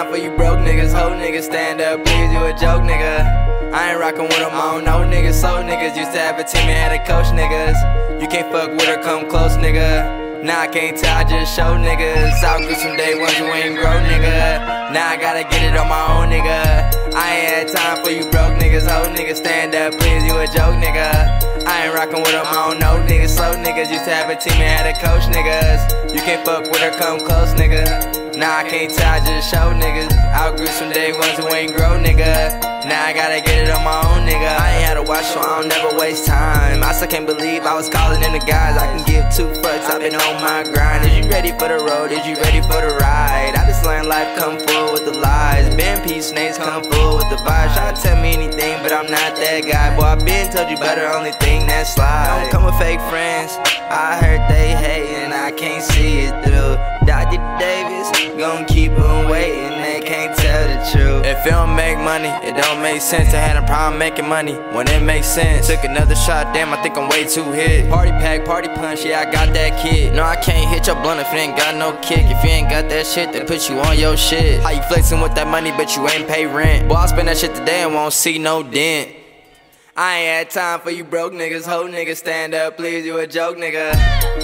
time for you broke niggas. Hoe niggas stand up, please, you a joke nigga. I ain't rockin' with them, I don't know niggas. So niggas used to have a team and had a coach niggas. You can't fuck with her, come close nigga. Nah, I can't tell, I just show niggas. Out with some day ones you ain't grow, nigga. Now I gotta get it on my own, nigga. I ain't had time for you broke niggas. Hoe niggas stand up, please, you a joke, nigga. I ain't rockin' with them, I don't know niggas. Slow niggas used to have a team and had a coach, niggas. You can't fuck with her, come close, nigga. Nah, I can't tell, I just show niggas. Outgrew some day ones who ain't grow, nigga. Now I gotta get it on my own, nigga. I ain't had to watch, so I don't never waste time. I still can't believe I was calling in the guys. I can give two fucks, I've been on my grind. Is you ready for the road? Is you ready for the ride? I just learned life come full with the lies. Been peace, snakes come full with the vibes. Try to tell me anything, but I'm not that guy. Boy, I been told you better, only thing that slide. Don't come with fake friends. I heard they I can't see it through. Dr. Davis, gon' keep them waiting, they can't tell the truth. If it don't make money, it don't make sense. I had a problem making money when it makes sense. Took another shot, damn, I think I'm way too hit. Party pack, party punch, yeah, I got that kid. No, I can't hit your blunt if you ain't got no kick. If you ain't got that shit, they put you on your shit. How you flexing with that money, but you ain't pay rent? Boy, I spend that shit today and won't see no dent. I ain't had time for you broke niggas, hoe niggas stand up, please, you a joke nigga.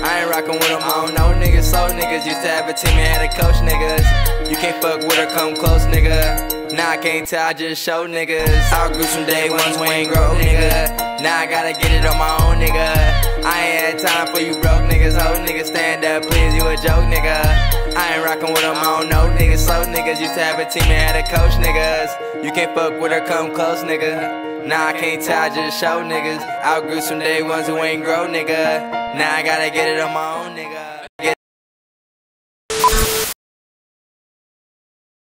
I ain't rockin' with them, I don't know niggas, so niggas used to have a team and had a coach niggas. You can't fuck with her, come close nigga. Now I can't tell, I just show niggas. Outgrew some day ones who ain't grow nigga. Now I gotta get it on my own nigga. I ain't had time for you broke niggas, hoe niggas stand up, please, you a joke nigga. I ain't rockin' with them, I don't know niggas, so niggas used to have a team and had a coach niggas. You can't fuck with her, come close nigga. Nah, I can't I just show niggas. Outgrew some day ones who ain't grow, nigga. Now I gotta get it on my own, nigga.